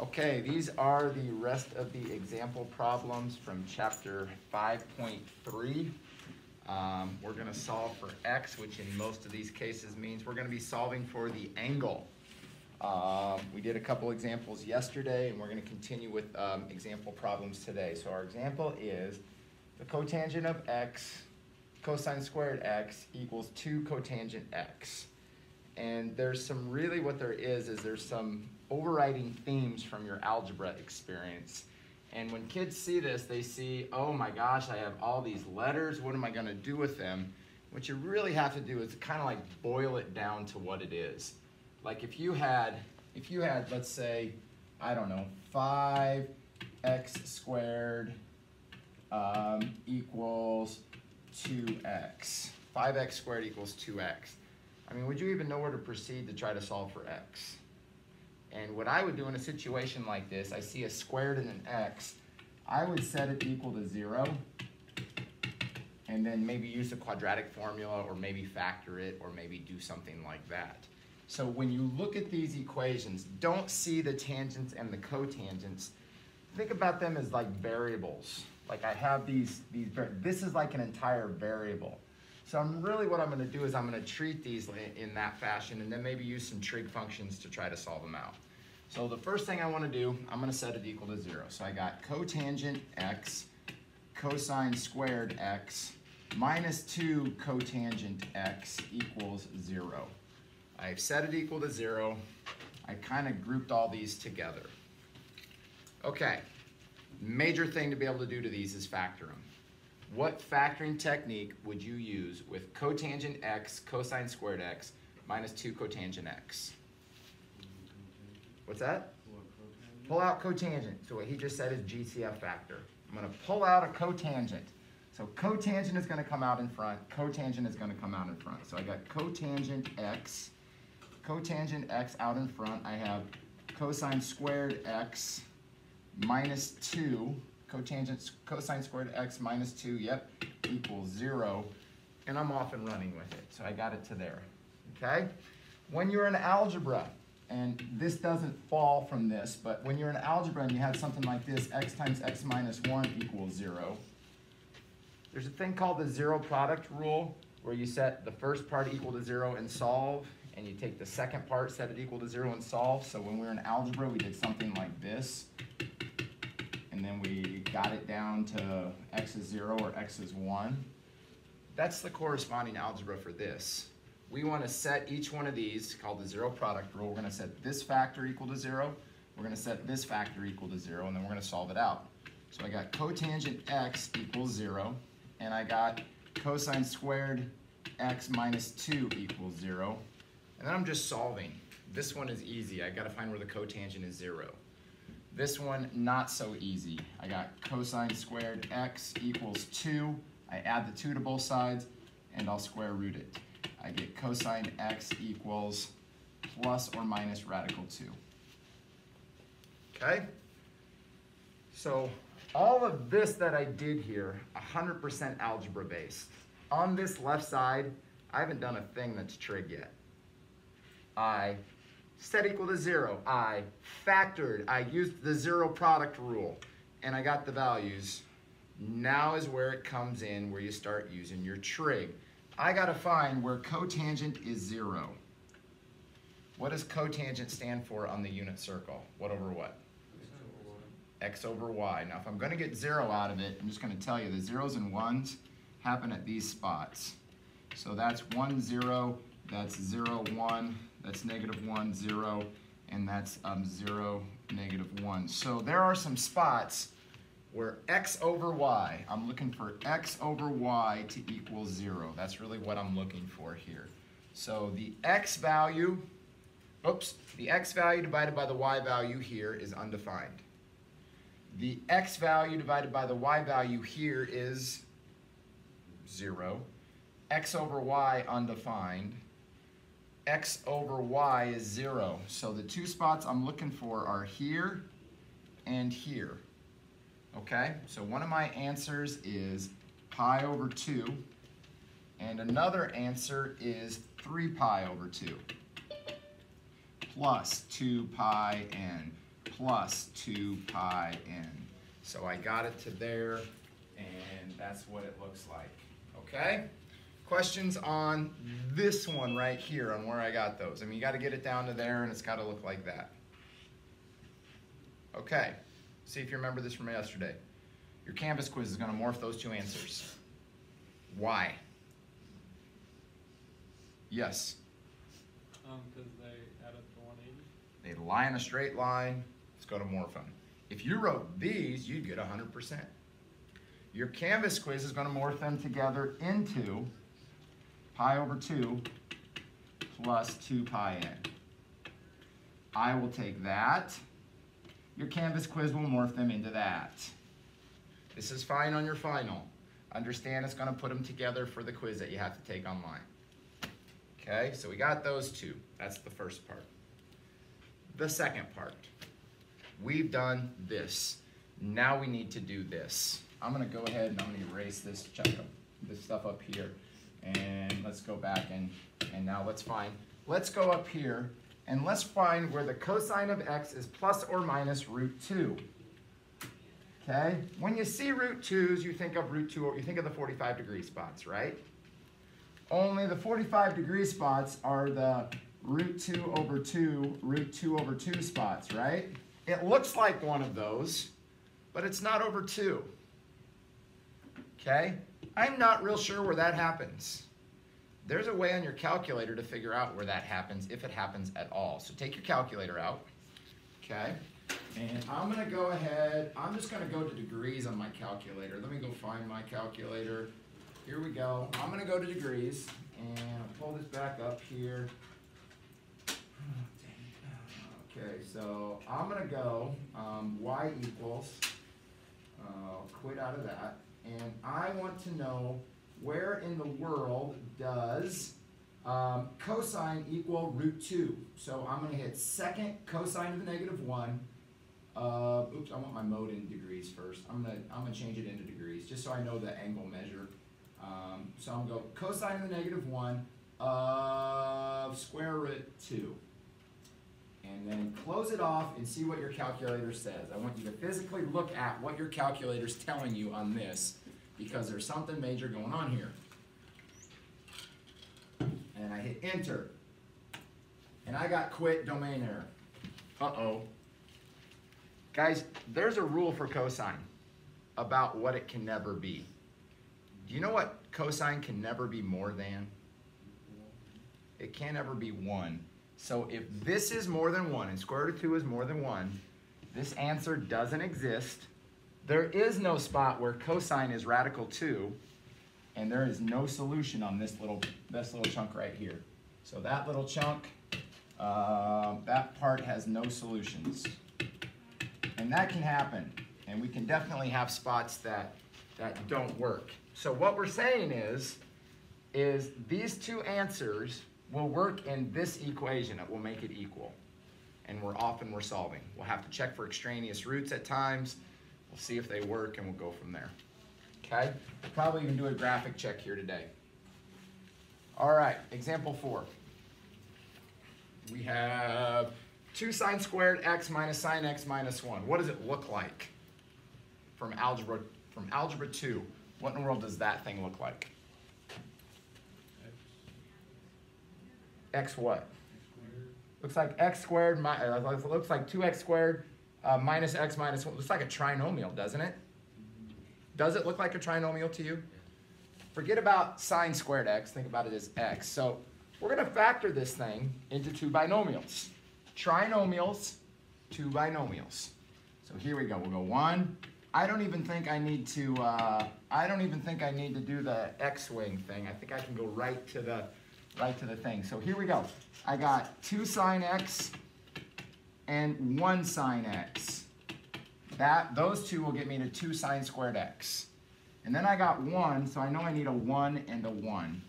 Okay, these are the rest of the example problems from chapter five point three. Um, we're gonna solve for x, which in most of these cases means we're gonna be solving for the angle. Um, we did a couple examples yesterday, and we're gonna continue with, um, example problems today. So our example is the cotangent of x, cosine squared x equals two cotangent x. And there's some, really what there is, is there's some overriding themes from your algebra experience. And when kids see this, they see, oh my gosh, I have all these letters, what am I gonna do with them? What you really have to do is kind of like boil it down to what it is. Like if you had, if you had, let's say, I don't know, five x squared um, equals two x. Five x squared equals two x. I mean, would you even know where to proceed to try to solve for x? And what I would do in a situation like this, I see a squared and an x, I would set it equal to zero, and then maybe use the quadratic formula, or maybe factor it, or maybe do something like that. So when you look at these equations, don't see the tangents and the cotangents. Think about them as like variables. Like I have these, these, this is like an entire variable. So I'm really, what I'm gonna do is I'm gonna treat these in that fashion and then maybe use some trig functions to try to solve them out. So the first thing I wanna do, I'm gonna set it equal to zero. So I got cotangent x, cosine squared x, minus two cotangent x equals zero. I've set it equal to zero. I kind of grouped all these together. Okay, major thing to be able to do to these is factor them. What factoring technique would you use with cotangent x cosine squared x minus 2 cotangent x? What's that? Pull out cotangent. So what he just said is GCF factor. I'm going to pull out a cotangent. So cotangent is going to come out in front. Cotangent is going to come out in front. So I got cotangent x, cotangent x out in front. I have cosine squared x minus 2 cotangent cosine squared x minus 2, yep, equals 0. And I'm off and running with it. So I got it to there. Okay? When you're in algebra, and this doesn't fall from this, but when you're in algebra and you have something like this, x times x minus 1 equals 0, there's a thing called the zero product rule where you set the first part equal to 0 and solve, and you take the second part, set it equal to 0 and solve. So when we were in algebra, we did something like this and then we got it down to x is 0 or x is 1. That's the corresponding algebra for this. We want to set each one of these, called the zero product rule, we're going to set this factor equal to 0, we're going to set this factor equal to 0, and then we're going to solve it out. So I got cotangent x equals 0, and I got cosine squared x minus 2 equals 0, and then I'm just solving. This one is easy. I got to find where the cotangent is 0. This one, not so easy. I got cosine squared x equals 2. I add the 2 to both sides, and I'll square root it. I get cosine x equals plus or minus radical 2. Okay? So all of this that I did here, 100% algebra based. On this left side, I haven't done a thing that's trig yet. I set equal to zero. I factored, I used the zero product rule, and I got the values. Now is where it comes in, where you start using your trig. I gotta find where cotangent is zero. What does cotangent stand for on the unit circle? What over what? X over y. Now if I'm gonna get zero out of it, I'm just gonna tell you the zeros and ones happen at these spots. So that's one, zero, that's zero, one, that's negative 1, 0, and that's um, 0, negative 1. So there are some spots where x over y, I'm looking for x over y to equal 0. That's really what I'm looking for here. So the x value, oops, the x value divided by the y value here is undefined. The x value divided by the y value here is 0. x over y undefined x over y is 0. So the two spots I'm looking for are here and here. Okay, so one of my answers is pi over 2, and another answer is 3 pi over 2, plus 2 pi n. plus 2 pi n. So I got it to there, and that's what it looks like. Okay? Questions on this one right here, on where I got those? I mean, you got to get it down to there, and it's got to look like that. Okay, see if you remember this from yesterday. Your Canvas quiz is going to morph those two answers. Why? Yes. Um, because they add up to 180. They lie in a straight line. Let's go to morph them. If you wrote these, you'd get 100%. Your Canvas quiz is going to morph them together into pi over 2 plus 2 pi n. I will take that. Your Canvas quiz will morph them into that. This is fine on your final. Understand it's going to put them together for the quiz that you have to take online. Okay, so we got those two. That's the first part. The second part. We've done this. Now we need to do this. I'm gonna go ahead and I'm gonna erase this of this stuff up here. And let's go back and, and now let's find, let's go up here and let's find where the cosine of x is plus or minus root two. Okay, when you see root twos, you think of root two, or you think of the 45 degree spots, right? Only the 45 degree spots are the root 2 over 2, root 2 over 2 spots, right? It looks like one of those, but it's not over 2. Okay? I'm not real sure where that happens. There's a way on your calculator to figure out where that happens, if it happens at all. So take your calculator out, okay? And I'm gonna go ahead, I'm just gonna go to degrees on my calculator. Let me go find my calculator. Here we go. I'm gonna go to degrees and I'll pull this back up here. Okay, so I'm gonna go um, y equals, uh, quit out of that, and I want to know where in the world does um, cosine equal root 2? So I'm gonna hit second cosine of the negative 1. Uh, oops, I want my mode in degrees first. I'm gonna, I'm gonna change it into degrees, just so I know the angle measure. Um, so I'm gonna go cosine of the negative 1 of square root 2. And then close it off and see what your calculator says. I want you to physically look at what your calculator is telling you on this because there's something major going on here. And I hit enter. And I got quit domain error. Uh-oh. Guys, there's a rule for cosine about what it can never be. Do you know what cosine can never be more than? It can't ever be 1. So if this is more than 1 and square root of 2 is more than 1, this answer doesn't exist. There is no spot where cosine is radical 2, and there is no solution on this little, this little chunk right here. So that little chunk, uh, that part has no solutions. And that can happen. And we can definitely have spots that, that don't work. So what we're saying is, is these two answers will work in this equation. It will make it equal. And we're often we're solving. We'll have to check for extraneous roots at times. We'll see if they work and we'll go from there. Okay? We'll probably even do a graphic check here today. All right, example four. We have 2 sine squared x minus sine x minus 1. What does it look like from algebra, from algebra 2? What in the world does that thing look like? x what? Looks like x squared, mi- uh, looks like 2x squared uh, minus x minus 1. Looks like a trinomial, doesn't it? Does it look like a trinomial to you? Forget about sine squared x, think about it as x. So we're going to factor this thing into two binomials. Trinomials, two binomials. So here we go. We'll go one. I don't even think I need to, uh, I don't even think I need to do the x-wing thing. I think I can go right to the right to the thing. So here we go. I got 2 sine x and 1 sine x. That, those two will get me to 2 sine squared x. And then I got 1, so I know I need a 1 and a 1.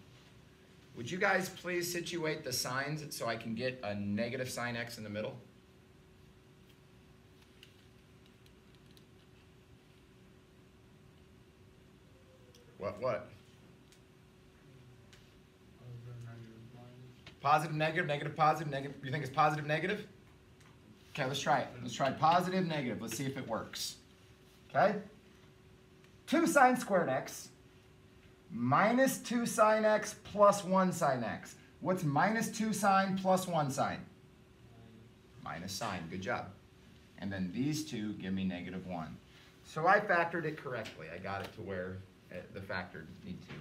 Would you guys please situate the signs so I can get a negative sine x in the middle? What, what? Positive, negative, minus. Positive, negative, negative, positive, negative. You think it's positive, negative? Okay, let's try it. Let's try positive, negative. Let's see if it works. Okay? 2 sine squared x minus 2 sine x plus 1 sine x. What's minus 2 sine plus 1 sine? Minus sine. Good job. And then these two give me negative 1. So I factored it correctly. I got it to where uh, the factor need to.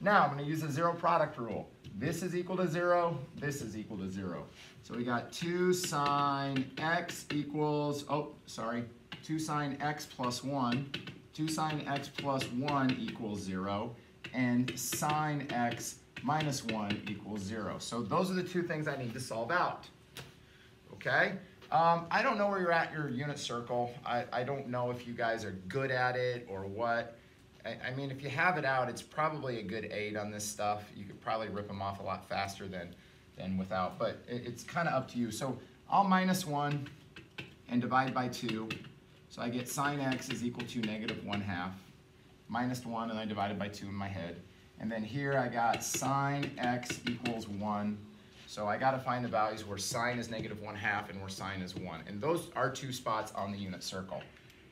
Now I'm going to use the zero product rule. This is equal to 0. This is equal to 0. So we got 2 sine x equals, oh, sorry, 2 sine x plus 1. 2 sine x plus 1 equals 0. And sine x minus 1 equals 0. So those are the two things I need to solve out. Okay? Um, I don't know where you're at your unit circle. I, I don't know if you guys are good at it or what. I, I mean, if you have it out, it's probably a good aid on this stuff. You could probably rip them off a lot faster than, than without, but it, it's kind of up to you. So I'll minus 1 and divide by 2. So I get sine x is equal to negative 1 half. Minus 1 and I divided by 2 in my head. And then here I got sine x equals 1 so I gotta find the values where sine is negative one half and where sine is one. And those are two spots on the unit circle.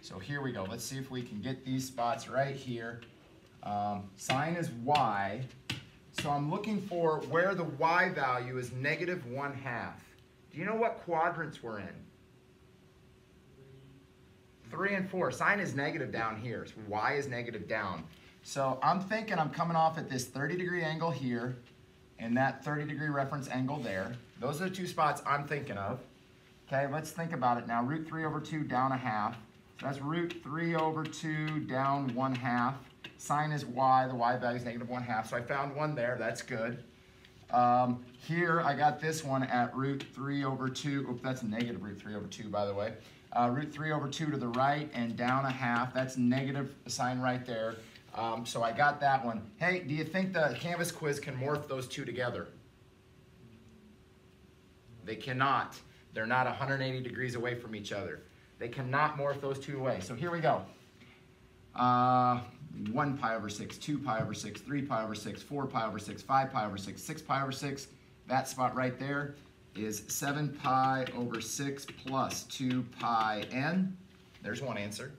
So here we go. Let's see if we can get these spots right here. Um, sine is y. So I'm looking for where the y value is negative one half. Do you know what quadrants we're in? Three and four. Sine is negative down here. So y is negative down. So I'm thinking I'm coming off at this 30 degree angle here and that 30 degree reference angle there. Those are the two spots I'm thinking of. Okay, let's think about it now. Root 3 over 2 down a half. So that's root 3 over 2 down 1 half. Sine is y, the y value is negative 1 half. So I found one there, that's good. Um, here I got this one at root 3 over 2. Oops, that's negative root 3 over 2 by the way. Uh, root 3 over 2 to the right and down a half. That's negative sign right there. Um, so I got that one. Hey, do you think the Canvas quiz can morph those two together? They cannot. They're not 180 degrees away from each other. They cannot morph those two away. So here we go. Uh, 1 pi over 6, 2 pi over 6, 3 pi over 6, 4 pi over 6, 5 pi over 6, 6 pi over 6. That spot right there is 7 pi over 6 plus 2 pi n. There's one answer.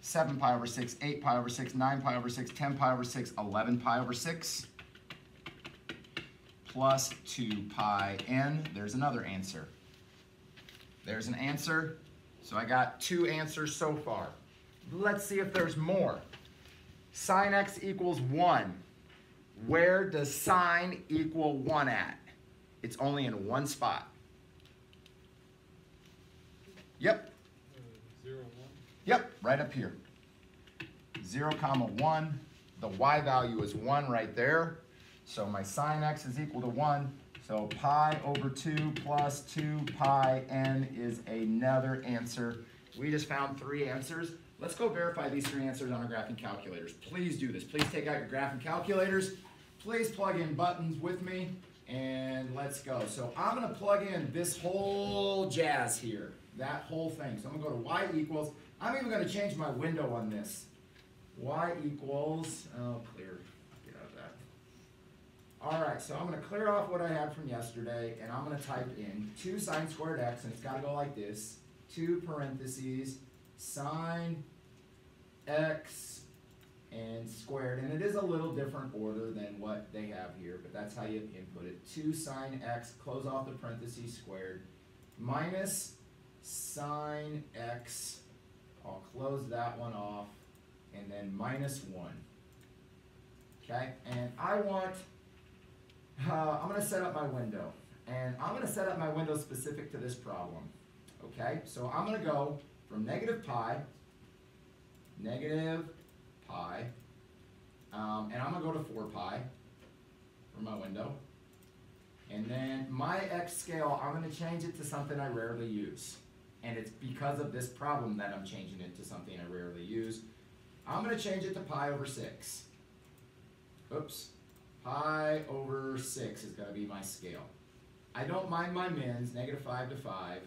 7 pi over 6, 8 pi over 6, 9 pi over 6, 10 pi over 6, 11 pi over 6, plus 2 pi n. There's another answer. There's an answer. So I got two answers so far. Let's see if there's more. Sine x equals 1. Where does sine equal 1 at? It's only in one spot. Yep, Uh, Zero. Yep, right up here. Zero comma one, the y value is one right there. So my sine x is equal to one. So pi over two plus two pi n is another answer. We just found three answers. Let's go verify these three answers on our graphing calculators. Please do this. Please take out your graphing calculators. Please plug in buttons with me and let's go. So I'm gonna plug in this whole jazz here, that whole thing. So I'm gonna go to y equals, I'm even gonna change my window on this. y equals, oh, clear, get out of that. All right, so I'm gonna clear off what I had from yesterday, and I'm gonna type in two sine squared x, and it's gotta go like this, two parentheses, sine x and squared, and it is a little different order than what they have here, but that's how you input it. Two sine x, close off the parentheses squared, minus sine x, I'll close that one off, and then minus one. Okay, and I want, uh, I'm gonna set up my window, and I'm gonna set up my window specific to this problem. Okay, so I'm gonna go from negative pi, negative pi, um, and I'm gonna go to four pi for my window. And then my x scale, I'm gonna change it to something I rarely use. And it's because of this problem that I'm changing it to something I rarely use. I'm gonna change it to pi over six. Oops, pi over six is gonna be my scale. I don't mind my mins, negative five to five,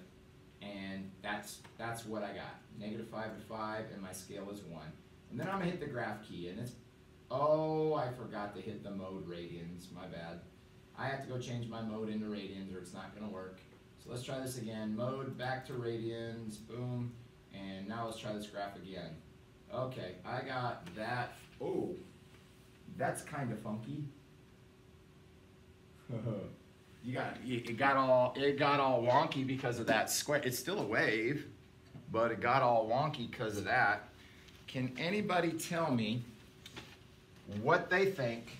and that's, that's what I got. Negative five to five, and my scale is one. And then I'm gonna hit the graph key, and it's, oh, I forgot to hit the mode radians, my bad. I have to go change my mode into radians, or it's not gonna work. So let's try this again. Mode back to radians, boom. And now let's try this graph again. Okay, I got that. Oh, that's kind of funky. Uh-huh. you got it got all it got all wonky because of that square. It's still a wave, but it got all wonky because of that. Can anybody tell me what they think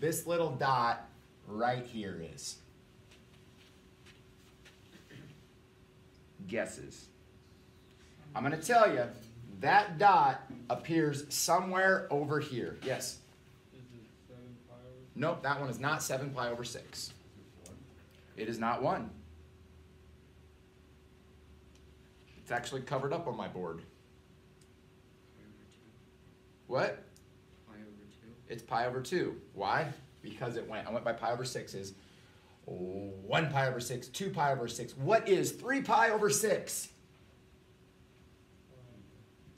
this little dot right here is? Guesses. I'm going to tell you that dot appears somewhere over here. Yes. Is it seven pi over? Nope, that one is not 7 pi over 6. It is not 1. It's actually covered up on my board. What? Pi over two. It's pi over 2. Why? Because it went, I went by pi over 6 is 1 pi over 6, 2 pi over 6. What is 3 pi over 6?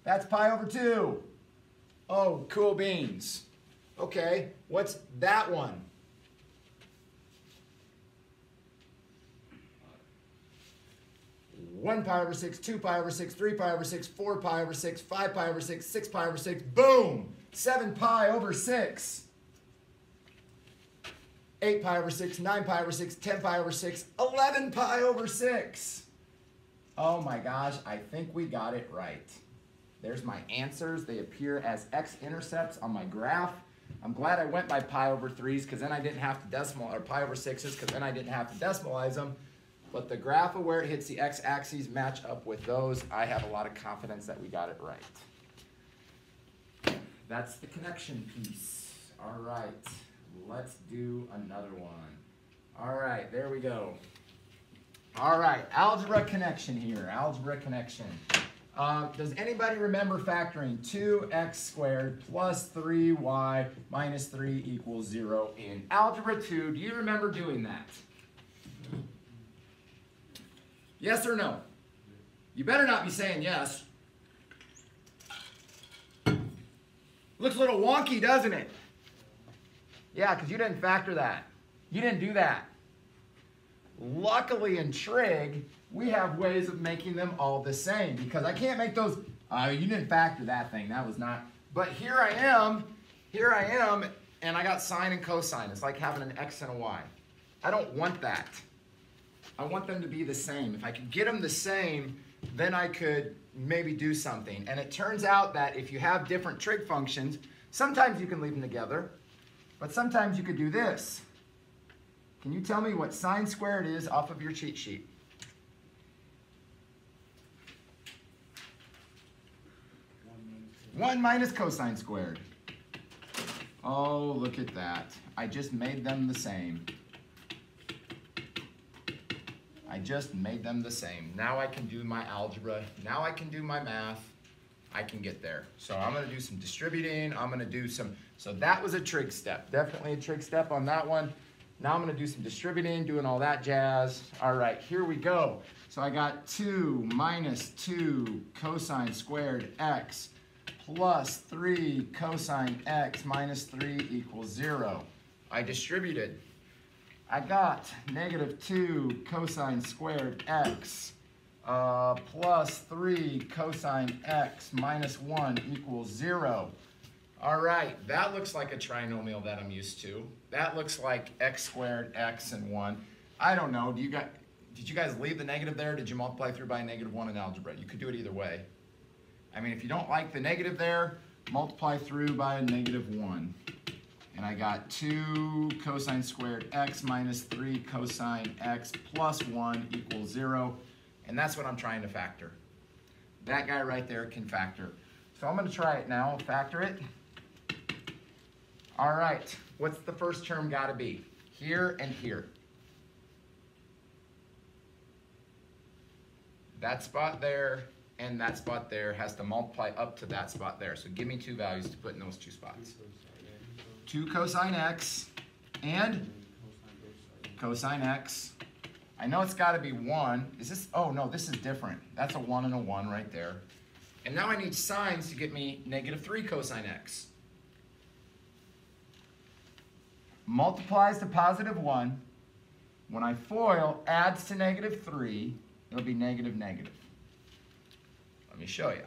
That's pi over 2. Oh, cool beans. Okay, what's that one? One pi over six, two pi over six, three pi over six, four pi over six, five pi over six, six pi over six, boom! Seven pi over six. Eight pi over six, nine pi over six, ten pi over six, eleven pi over six. Oh my gosh, I think we got it right. There's my answers. They appear as x-intercepts on my graph. I'm glad I went by pi over threes because then I didn't have to decimal, or pi over sixes because then I didn't have to decimalize them. But the graph of where it hits the x-axis match up with those. I have a lot of confidence that we got it right. That's the connection piece. All right, let's do another one. All right, there we go. All right, algebra connection here, algebra connection. Uh, does anybody remember factoring 2x squared plus 3y minus 3 equals 0 in algebra 2? Do you remember doing that? Yes or no? You better not be saying yes. Looks a little wonky, doesn't it? Yeah, because you didn't factor that. You didn't do that. Luckily in trig, we have ways of making them all the same because I can't make those, uh, you didn't factor that thing, that was not, but here I am, here I am, and I got sine and cosine. It's like having an x and a y. I don't want that. I want them to be the same. If I could get them the same, then I could maybe do something. And it turns out that if you have different trig functions, sometimes you can leave them together, but sometimes you could do this. Can you tell me what sine squared is off of your cheat sheet? One minus cosine squared. Oh, look at that. I just made them the same. I just made them the same. Now I can do my algebra. Now I can do my math. I can get there. So I'm gonna do some distributing. I'm gonna do some, so that was a trig step. Definitely a trig step on that one. Now I'm gonna do some distributing, doing all that jazz. All right, here we go. So I got two minus two cosine squared x plus three cosine x minus three equals zero. I distributed. I got negative 2 cosine squared x uh, plus 3 cosine x minus 1 equals 0. All right, that looks like a trinomial that I'm used to. That looks like x squared, x, and 1. I don't know, do you got, did you guys leave the negative there? Did you multiply through by a negative 1 in algebra? You could do it either way. I mean, if you don't like the negative there, multiply through by a negative 1. And I got 2 cosine squared x minus 3 cosine x plus 1 equals 0. And that's what I'm trying to factor. That guy right there can factor. So I'm going to try it now, factor it. All right, what's the first term got to be? Here and here. That spot there and that spot there has to multiply up to that spot there. So give me two values to put in those two spots. 2 cosine x and cosine x. I know it's got to be 1. Is this, oh no, this is different. That's a 1 and a 1 right there. And now I need signs to get me negative 3 cosine x. Multiplies to positive 1. When I FOIL adds to negative 3, it'll be negative negative. Let me show you.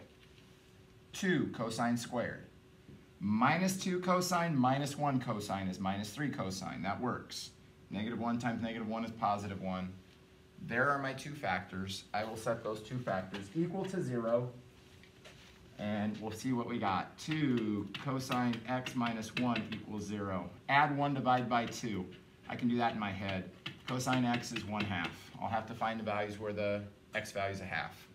2 cosine squared. Minus 2 cosine minus 1 cosine is minus 3 cosine. That works. Negative 1 times negative 1 is positive 1. There are my two factors. I will set those two factors equal to 0. And we'll see what we got. 2 cosine x minus 1 equals 0. Add 1 divided by 2. I can do that in my head. Cosine x is 1 half. I'll have to find the values where the x value is a half.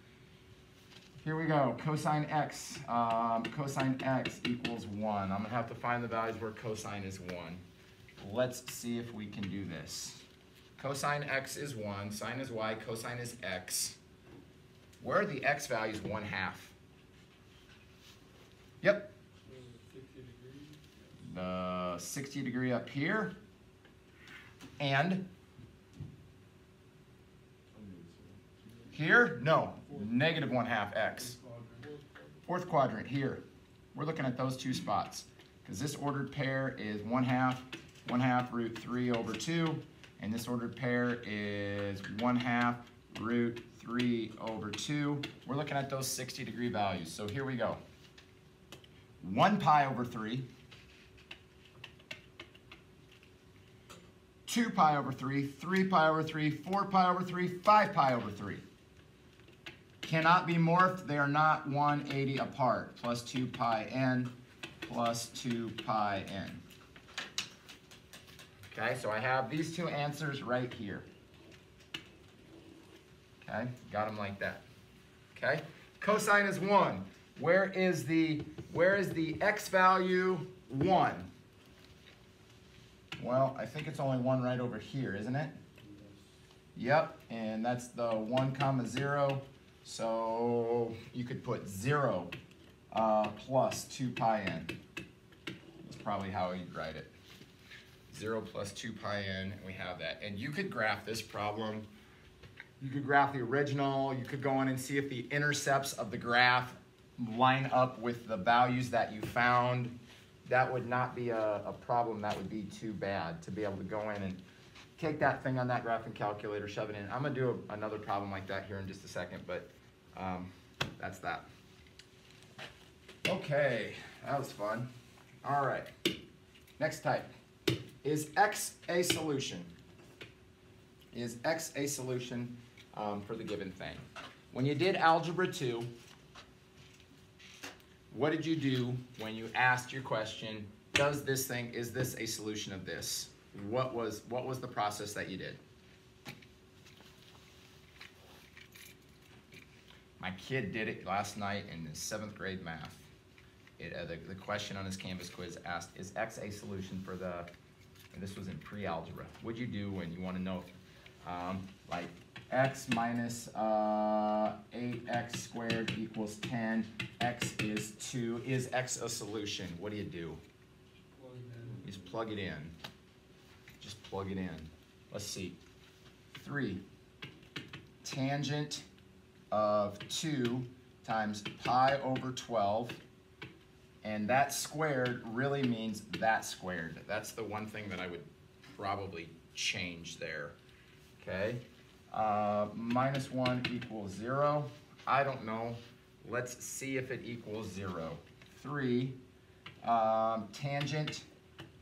Here we go, cosine x, um, cosine x equals one. I'm gonna have to find the values where cosine is one. Let's see if we can do this. Cosine x is one, sine is y, cosine is x. Where are the x values one half? Yep, the 60 degree up here. And here, no, negative one half x. Fourth quadrant here. We're looking at those two spots. Because this ordered pair is one half, one half root three over two, and this ordered pair is one half root three over two. We're looking at those 60 degree values. So here we go. One pi over three, two pi over three, three pi over three, four pi over three, five pi over three cannot be morphed. They are not 180 apart. Plus 2 pi n plus 2 pi n. Okay, so I have these two answers right here. Okay, got them like that. Okay, cosine is 1. Where is the where is the x value 1? Well, I think it's only one right over here, isn't it? Yep, and that's the 1 comma 0. So you could put 0 uh, plus 2 pi n. That's probably how you'd write it. 0 plus 2 pi n, and we have that. And you could graph this problem. You could graph the original. You could go in and see if the intercepts of the graph line up with the values that you found. That would not be a, a problem that would be too bad to be able to go in and take that thing on that graphing calculator, shove it in. I'm gonna do a, another problem like that here in just a second, but um, that's that. Okay, that was fun. All right, next type. Is X a solution? Is X a solution um, for the given thing? When you did Algebra 2, what did you do when you asked your question, does this thing, is this a solution of this? What was, what was the process that you did? My kid did it last night in his seventh grade math. It, uh, the, the question on his Canvas quiz asked, is X a solution for the, and this was in pre-algebra. What'd you do when you want to know, um, like, X minus, uh, eight X squared equals ten, X is two, is X a solution? What do you do? Plug in. You just plug it in. Plug it in. Let's see. Three. Tangent of two times pi over twelve. And that squared really means that squared. That's the one thing that I would probably change there. Okay? Uh, minus one equals zero. I don't know. Let's see if it equals zero. Three. Um, tangent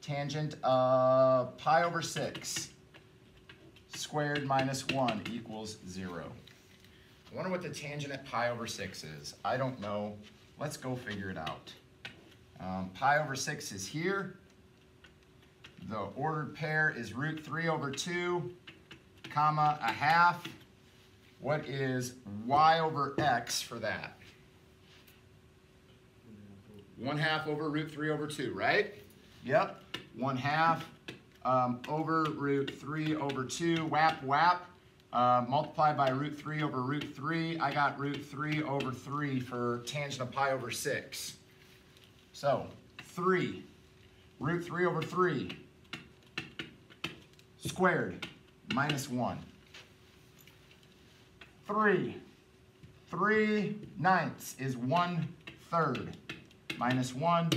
tangent of pi over 6 squared minus 1 equals 0. I wonder what the tangent at pi over 6 is. I don't know. Let's go figure it out. Um, pi over 6 is here. The ordered pair is root 3 over 2, comma, a half. What is y over x for that? 1 half over root 3 over 2, right? Yep, 1 half um, over root 3 over 2, whap, whap. Uh, multiply by root 3 over root 3. I got root 3 over 3 for tangent of pi over 6. So, 3. Root 3 over 3 squared minus 1. 3. 3 ninths is 1 third minus 1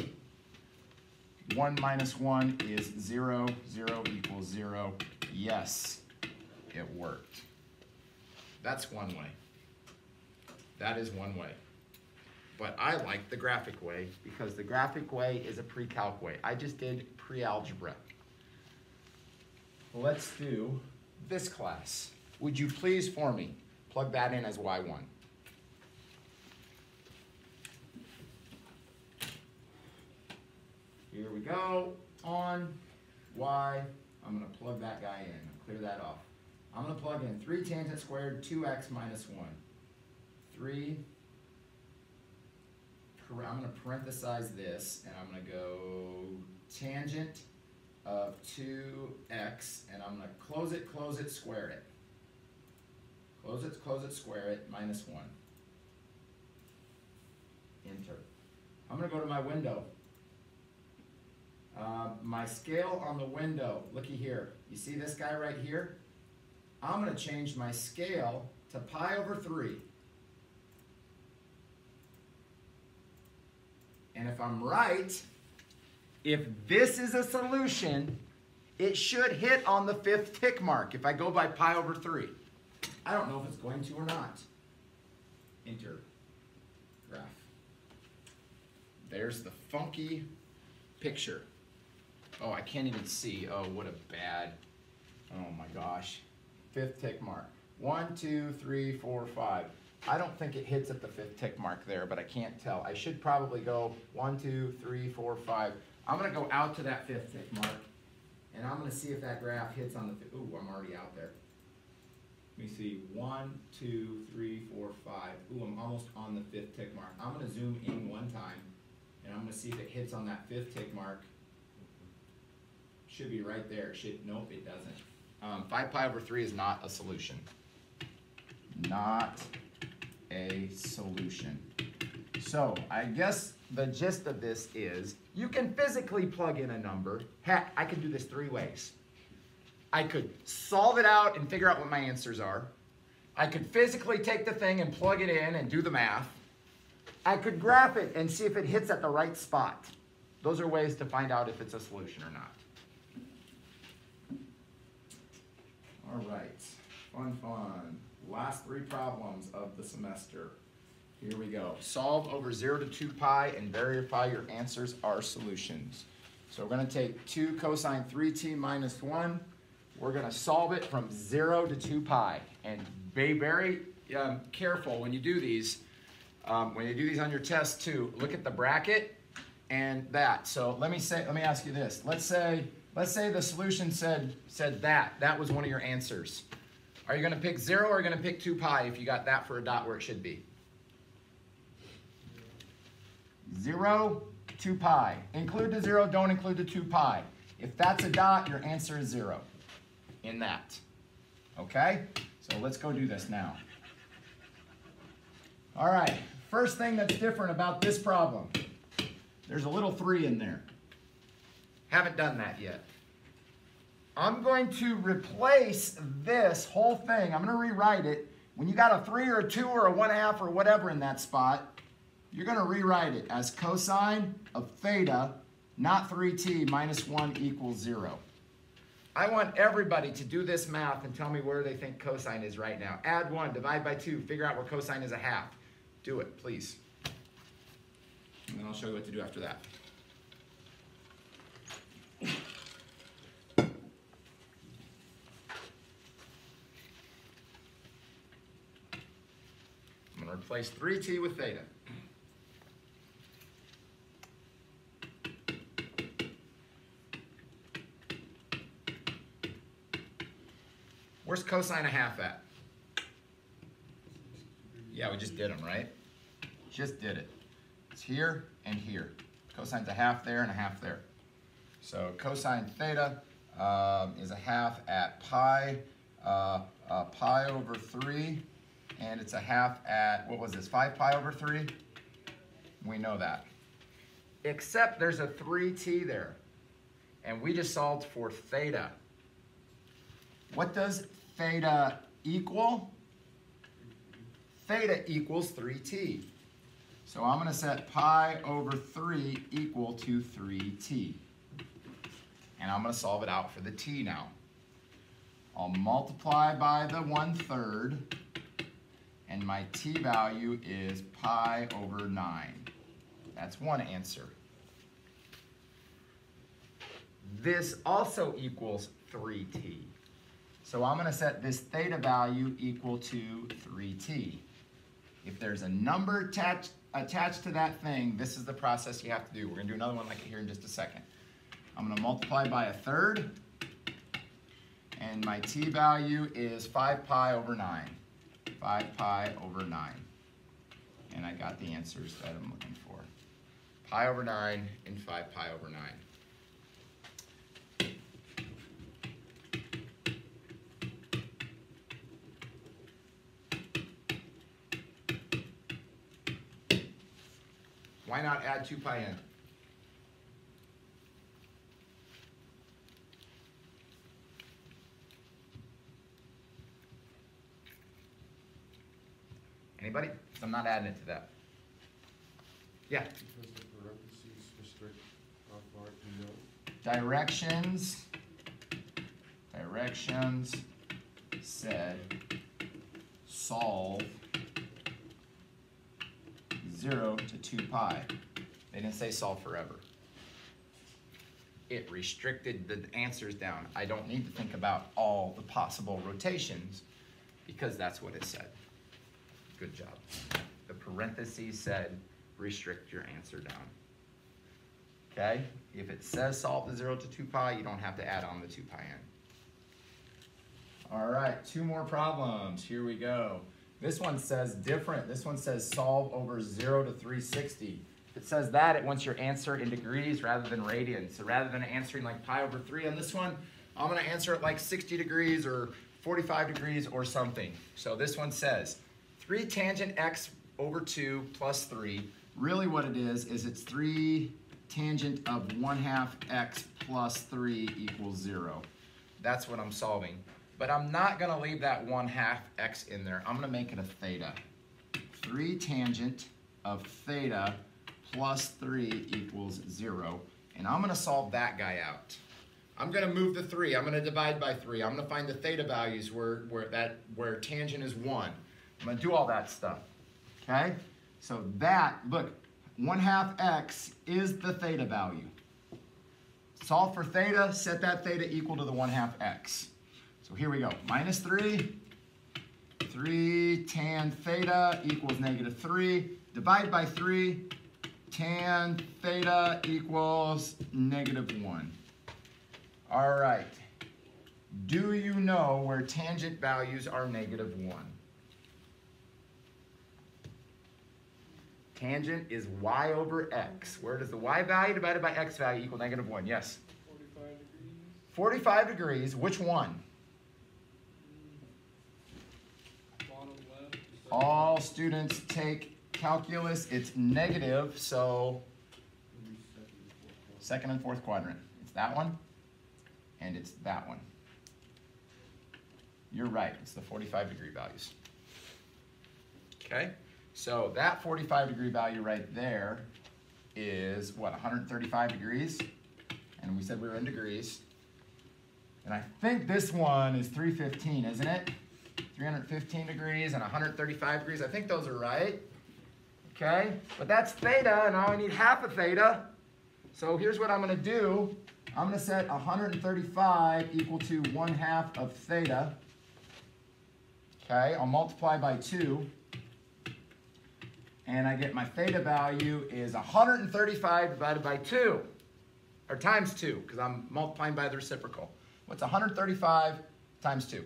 1 minus 1 is 0, 0 equals 0. Yes, it worked. That's one way. That is one way. But I like the graphic way because the graphic way is a pre-calc way. I just did pre-algebra. Let's do this class. Would you please for me plug that in as Y1? Here we go, on Y, I'm gonna plug that guy in, clear that off. I'm gonna plug in three tangent squared, two x minus one. Three, I'm gonna parenthesize this, and I'm gonna go tangent of two x, and I'm gonna close it, close it, square it. Close it, close it, square it, minus one. Enter. I'm gonna go to my window. Uh, my scale on the window, looky here. You see this guy right here? I'm gonna change my scale to pi over three. And if I'm right, if this is a solution, it should hit on the fifth tick mark if I go by pi over three. I don't know if it's going to or not. Enter graph. There's the funky picture. Oh, I can't even see. Oh, what a bad. Oh my gosh. Fifth tick mark. One, two, three, four, five. I don't think it hits at the fifth tick mark there, but I can't tell. I should probably go one, two, three, four, five. I'm gonna go out to that fifth tick mark, and I'm gonna see if that graph hits on the. Ooh, I'm already out there. Let me see. One, two, three, four, five. Ooh, I'm almost on the fifth tick mark. I'm gonna zoom in one time, and I'm gonna see if it hits on that fifth tick mark. Should be right there. It should. Nope, it doesn't. Um, five pi over three is not a solution. Not a solution. So I guess the gist of this is you can physically plug in a number. Heck, I could do this three ways. I could solve it out and figure out what my answers are. I could physically take the thing and plug it in and do the math. I could graph it and see if it hits at the right spot. Those are ways to find out if it's a solution or not. All right, fun, fun. Last three problems of the semester. Here we go. Solve over 0 to 2 pi and verify your answers are solutions. So we're going to take 2 cosine 3t minus 1. We're going to solve it from 0 to 2 pi. And be very um, careful when you do these. Um, when you do these on your test too, look at the bracket and that. So let me say, let me ask you this. Let's say, let's say the solution said said that. That was one of your answers. Are you going to pick 0 or are you going to pick 2 pi if you got that for a dot where it should be? 0, 2 pi. Include the 0, don't include the 2 pi. If that's a dot, your answer is 0 in that. Okay? So let's go do this now. All right, first thing that's different about this problem, there's a little 3 in there. Haven't done that yet. I'm going to replace this whole thing. I'm going to rewrite it. When you got a 3 or a 2 or a 1 half or whatever in that spot, you're going to rewrite it as cosine of theta, not 3t, minus 1 equals 0. I want everybody to do this math and tell me where they think cosine is right now. Add 1, divide by 2, figure out where cosine is a half. Do it, please. And then I'll show you what to do after that. I'm going to replace 3t with theta. Where's cosine a half at? Yeah, we just did them, right? Just did it. It's here and here. Cosine's a half there and a half there. So cosine theta um, is a half at pi, uh, uh, pi over 3, and it's a half at, what was this, 5 pi over 3? We know that. Except there's a 3t there, and we just solved for theta. What does theta equal? Theta equals 3t. So I'm going to set pi over 3 equal to 3t. And I'm going to solve it out for the t now. I'll multiply by the one-third, and my t-value is pi over 9. That's one answer. This also equals 3t. So I'm going to set this theta value equal to 3t. If there's a number attached, attached to that thing, this is the process you have to do. We're going to do another one like it here in just a second. I'm going to multiply by a third, and my t value is 5 pi over 9. 5 pi over 9. And I got the answers that I'm looking for. Pi over 9 and 5 pi over 9. Why not add 2 pi in? Anybody? I'm not adding it to that. Yeah. Because the parentheses restrict how far it can go. Directions. Directions said solve 0 to 2 pi. They didn't say solve forever. It restricted the answers down. I don't need to think about all the possible rotations because that's what it said. Good job. The parentheses said restrict your answer down. Okay? If it says solve the 0 to 2 pi, you don't have to add on the 2 pi in. All right, two more problems. Here we go. This one says different. This one says solve over 0 to 360. If it says that, it wants your answer in degrees rather than radians. So rather than answering like pi over 3 on this one, I'm going to answer it like 60 degrees or 45 degrees or something. So this one says 3 tangent x over 2 plus 3. Really what it is, is it's 3 tangent of 1 half x plus 3 equals 0. That's what I'm solving. But I'm not going to leave that 1 half x in there. I'm going to make it a theta. 3 tangent of theta plus 3 equals 0. And I'm going to solve that guy out. I'm going to move the 3. I'm going to divide by 3. I'm going to find the theta values where, where, that, where tangent is 1. I'm going to do all that stuff. Okay? So that, look, 1 half x is the theta value. Solve for theta, set that theta equal to the 1 half x. So here we go. Minus 3, 3 tan theta equals negative 3. Divide by 3, tan theta equals negative 1. All right. Do you know where tangent values are negative 1? Tangent is y over x. Where does the y value divided by x value equal negative 1? Yes. Forty-five degrees. 45 degrees, which one? All students take calculus, it's negative, so second and fourth quadrant. It's that one, and it's that one. You're right, it's the 45 degree values. Okay, so that 45 degree value right there is what, 135 degrees? And we said we were in degrees. And I think this one is 315, isn't it? 315 degrees and 135 degrees. I think those are right. Okay, but that's theta, and I only need half a theta. So here's what I'm going to do. I'm going to set 135 equal to 1 half of theta. Okay, I'll multiply by 2. And I get my theta value is 135 divided by 2. Or times 2, because I'm multiplying by the reciprocal. What's 135 times 2?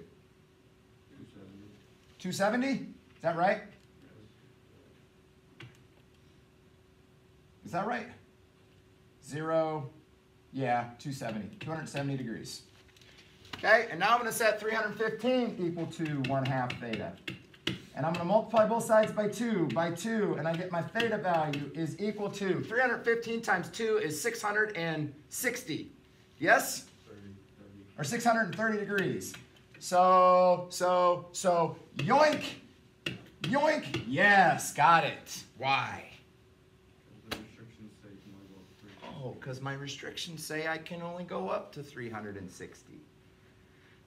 Two seventy. 270? Is that right? Is that right? Zero, yeah, 270, 270 degrees. Okay, and now I'm going to set 315 equal to 1 half theta. And I'm going to multiply both sides by 2, by 2, and I get my theta value is equal to 315 times 2 is 660. Yes? Thirty, thirty. Or 630 degrees. So, so, so, yoink, yoink. Yes, got it. Why? Oh, because my restrictions say I can only go up to 360.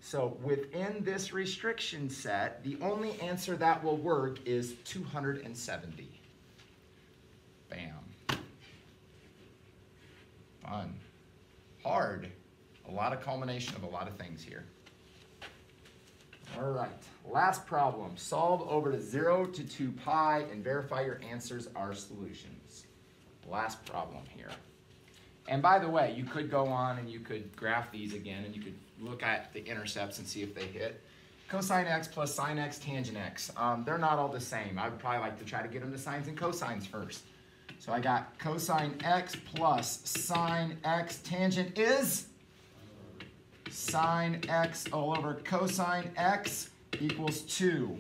So within this restriction set, the only answer that will work is 270. Bam. Fun. Hard. A lot of culmination of a lot of things here. All right, last problem. Solve over to 0 to 2 pi and verify your answers are solutions. Last problem here. And by the way, you could go on and you could graph these again and you could look at the intercepts and see if they hit. Cosine x plus sine x tangent x. Um, they're not all the same. I would probably like to try to get them to sines and cosines first. So I got cosine x plus sine x tangent is sine x all over cosine x equals 2.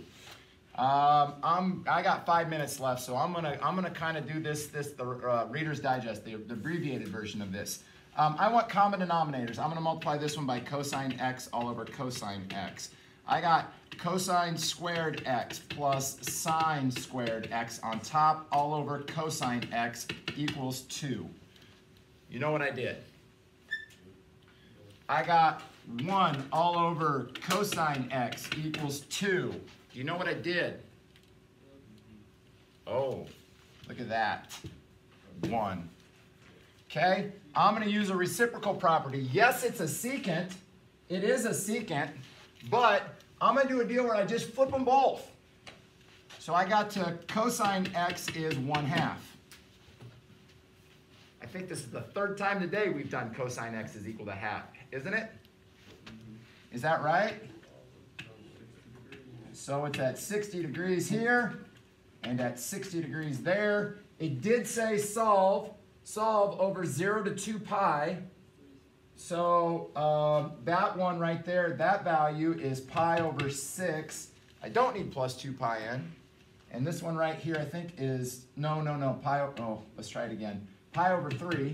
Um, I'm, I got five minutes left, so I'm gonna, I'm gonna kind of do this, this the uh, Reader's Digest, the, the abbreviated version of this. Um, I want common denominators. I'm gonna multiply this one by cosine x all over cosine x. I got cosine squared x plus sine squared x on top all over cosine x equals 2. You know what I did? I got 1 all over cosine x equals 2. Do you know what I did? Oh, look at that. 1. Okay, I'm going to use a reciprocal property. Yes, it's a secant. It is a secant, but I'm going to do a deal where I just flip them both. So I got to cosine x is 1 half. I think this is the third time today we've done cosine x is equal to half, isn't it? Is that right? So it's at 60 degrees here and at 60 degrees there. It did say solve, solve over 0 to 2 pi. So um, that one right there, that value is pi over 6. I don't need plus 2 pi in. And this one right here I think is, no, no, no, pi, oh, let's try it again. Pi over 3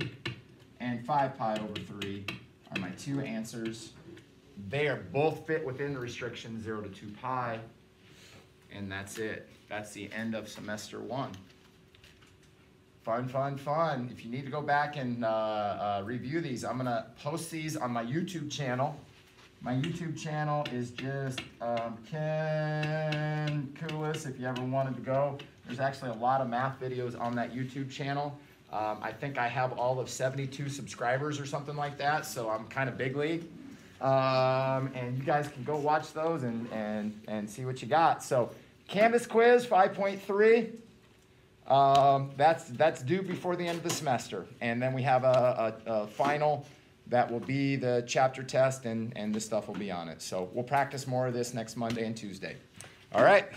and 5 pi over 3 are my two answers. They are both fit within the restriction 0 to 2 pi. And that's it. That's the end of semester one. Fun, fun, fun. If you need to go back and uh, uh, review these, I'm going to post these on my YouTube channel. My YouTube channel is just um, Ken Kulus, if you ever wanted to go. There's actually a lot of math videos on that YouTube channel. Um, I think I have all of 72 subscribers or something like that, so I'm kind of big league. Um, and you guys can go watch those and, and, and see what you got. So Canvas quiz 5.3. Um, that's, that's due before the end of the semester. And then we have a, a, a final that will be the chapter test and, and this stuff will be on it. So we'll practice more of this next Monday and Tuesday. All right.